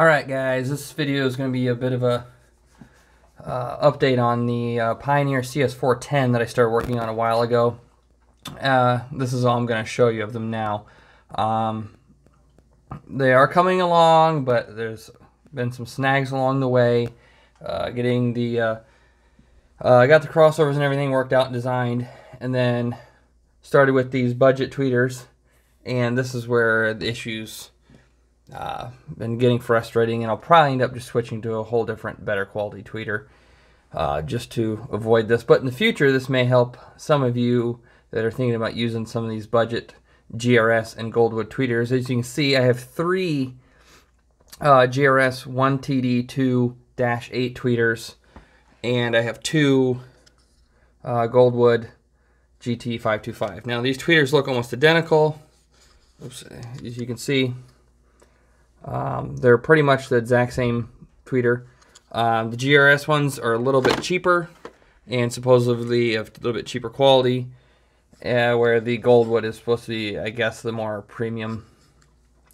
Alright guys, this video is going to be a bit of a uh, update on the uh, Pioneer CS410 that I started working on a while ago. Uh, this is all I'm going to show you of them now. Um, they are coming along, but there's been some snags along the way. Uh, getting the, uh, uh, I got the crossovers and everything worked out and designed, and then started with these budget tweeters, and this is where the issues uh, been getting frustrating, and I'll probably end up just switching to a whole different, better quality tweeter uh, just to avoid this. But in the future, this may help some of you that are thinking about using some of these budget GRS and Goldwood tweeters. As you can see, I have three uh, GRS 1TD2-8 tweeters, and I have two uh, Goldwood GT525. Now, these tweeters look almost identical. Oops, as you can see, um, they're pretty much the exact same tweeter. Um, the GRS ones are a little bit cheaper and supposedly of a little bit cheaper quality, uh, where the Goldwood is supposed to be, I guess, the more premium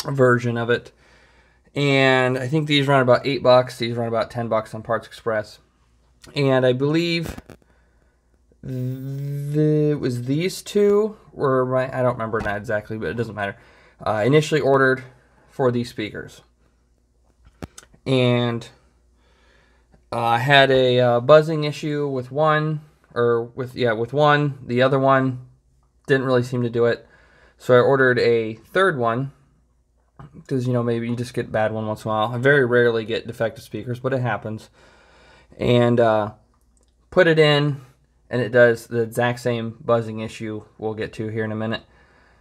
version of it. And I think these run about eight bucks. These run about ten bucks on Parts Express. And I believe the, it was these two were my I don't remember now exactly, but it doesn't matter. Uh, initially ordered for these speakers. And uh, I had a uh, buzzing issue with one, or with, yeah, with one. The other one didn't really seem to do it. So I ordered a third one, because, you know, maybe you just get bad one once in a while. I very rarely get defective speakers, but it happens. And uh, put it in, and it does the exact same buzzing issue we'll get to here in a minute.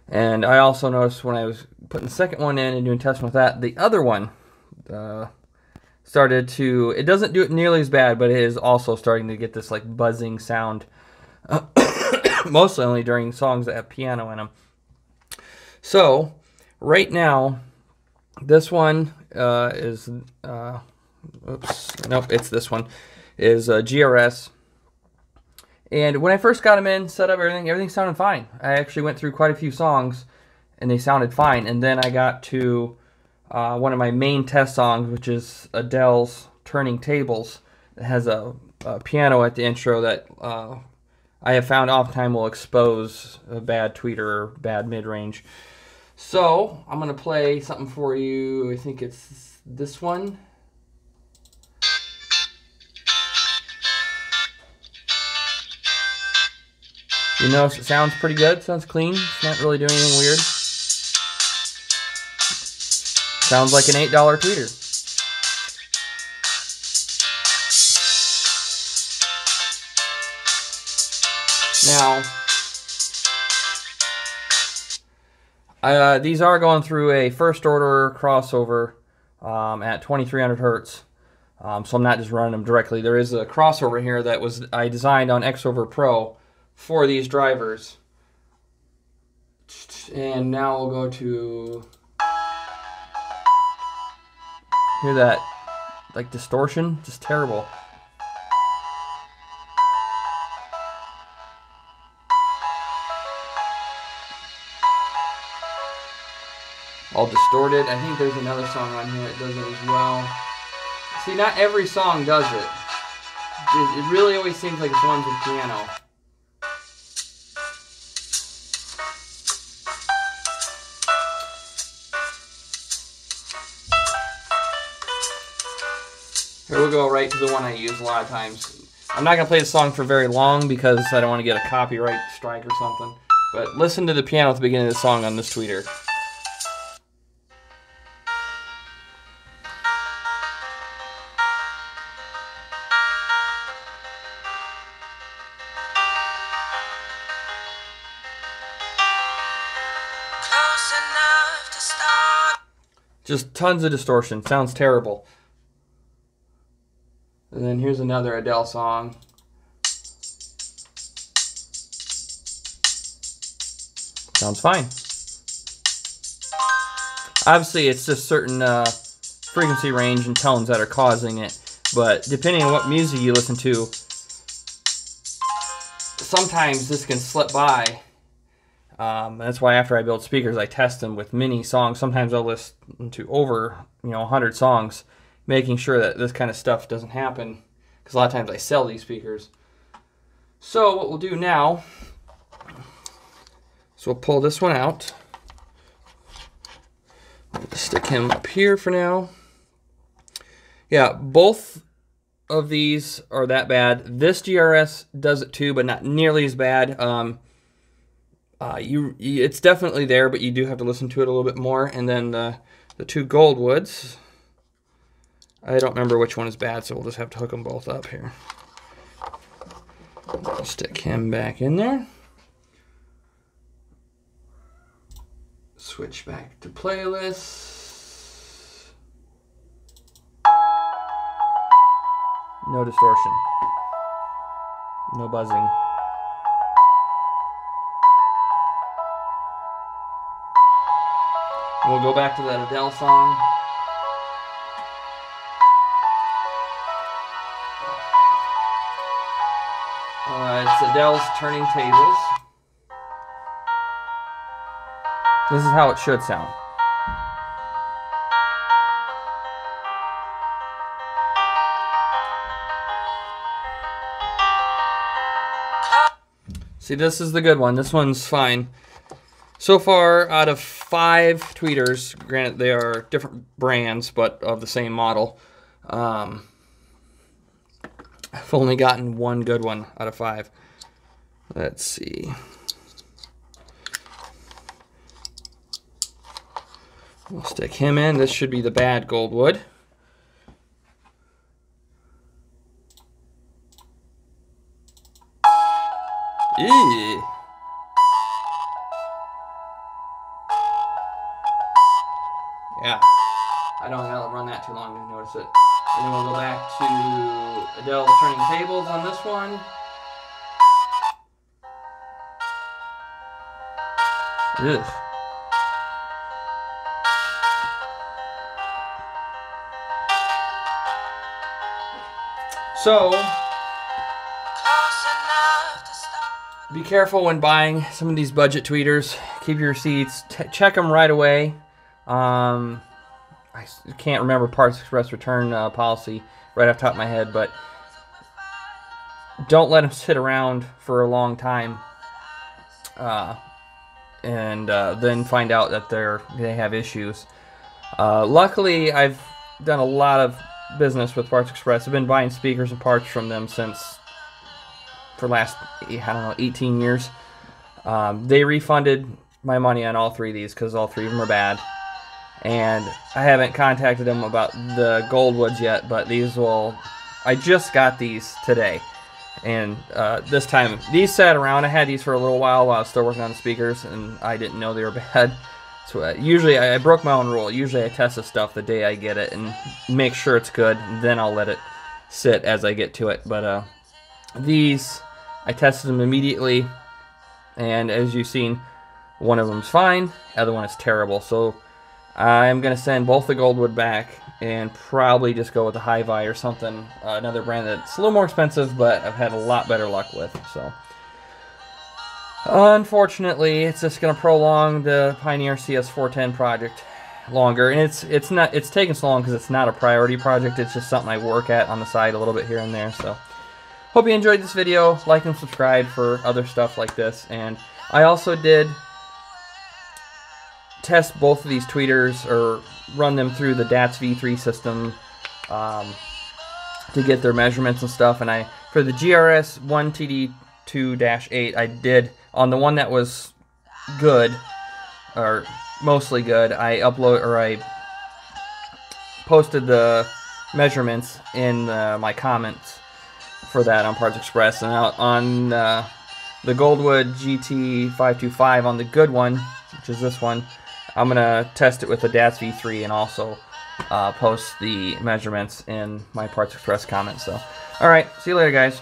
And I also noticed when I was putting the second one in and doing testing with that, the other one uh, started to, it doesn't do it nearly as bad, but it is also starting to get this like buzzing sound, uh, mostly only during songs that have piano in them. So, right now, this one uh, is, uh, oops, nope, it's this one, is a GRS and when I first got them in, set up everything, everything sounded fine. I actually went through quite a few songs, and they sounded fine. And then I got to uh, one of my main test songs, which is Adele's "Turning Tables." It has a, a piano at the intro that uh, I have found oftentimes will expose a bad tweeter or bad mid-range. So I'm gonna play something for you. I think it's this one. You know, it sounds pretty good, sounds clean, it's not really doing anything weird. Sounds like an $8 tweeter. Now, uh, these are going through a first order crossover um, at 2300 hertz. Um, so I'm not just running them directly. There is a crossover here that was I designed on Xover Pro for these drivers. And now we'll go to hear that like distortion, just terrible. All distorted. I think there's another song on here that does it as well. See, not every song does it. It really always seems like it's ones with piano. Here we'll go right to the one I use a lot of times. I'm not going to play the song for very long because I don't want to get a copyright strike or something. But listen to the piano at the beginning of the song on this tweeter. Just tons of distortion. Sounds terrible. And then here's another Adele song. Sounds fine. Obviously, it's just certain uh, frequency range and tones that are causing it. But depending on what music you listen to, sometimes this can slip by. Um, that's why after I build speakers, I test them with many songs. Sometimes I'll listen to over you know 100 songs, making sure that this kind of stuff doesn't happen. Because a lot of times I sell these speakers. So what we'll do now, so we'll pull this one out. stick him up here for now. Yeah, both of these are that bad. This GRS does it too, but not nearly as bad. Um, uh, you, it's definitely there, but you do have to listen to it a little bit more. And then the the two Goldwoods, I don't remember which one is bad, so we'll just have to hook them both up here. I'll stick him back in there. Switch back to playlists. No distortion. No buzzing. We'll go back to that Adele song. Adele's Turning Tables. This is how it should sound. See, this is the good one. This one's fine. So far, out of five tweeters, granted they are different brands, but of the same model, um, I've only gotten one good one out of five. Let's see. We'll stick him in. This should be the bad Goldwood. Eee. Yeah. I don't gotta run that too long to notice it. And then we'll go back to Adele turning tables on this one. Ugh. So, be careful when buying some of these budget tweeters. Keep your receipts. check them right away. Um, I can't remember Parts Express return uh, policy right off top of my head, but don't let them sit around for a long time, uh, and uh, then find out that they're they have issues. Uh, luckily, I've done a lot of business with Parts Express. I've been buying speakers and parts from them since for last I don't know 18 years. Um, they refunded my money on all three of these because all three of them are bad. And I haven't contacted them about the Goldwoods yet, but these will. I just got these today, and uh, this time these sat around. I had these for a little while while I was still working on the speakers, and I didn't know they were bad. So uh, usually I, I, broke my own rule. Usually I test the stuff the day I get it and make sure it's good. then I'll let it sit as I get to it. But uh, these I tested them immediately, and as you've seen, one of them's fine, the other one is terrible. So I'm gonna send both the Goldwood back and probably just go with the Hi-Vi or something, uh, another brand that's a little more expensive, but I've had a lot better luck with. So. Unfortunately, it's just going to prolong the Pioneer CS410 project longer, and it's it's not it's taking so long because it's not a priority project. It's just something I work at on the side a little bit here and there. So, hope you enjoyed this video. Like and subscribe for other stuff like this. And I also did test both of these tweeters or run them through the DATS V3 system um, to get their measurements and stuff. And I for the GRS 1TD2-8, I did on the one that was good, or mostly good, I upload or I posted the measurements in uh, my comments for that on Parts Express, and out on uh, the Goldwood GT525 on the good one, which is this one, I'm gonna test it with the DATS V3 and also uh, post the measurements in my Parts Express comments. So, all right, see you later, guys.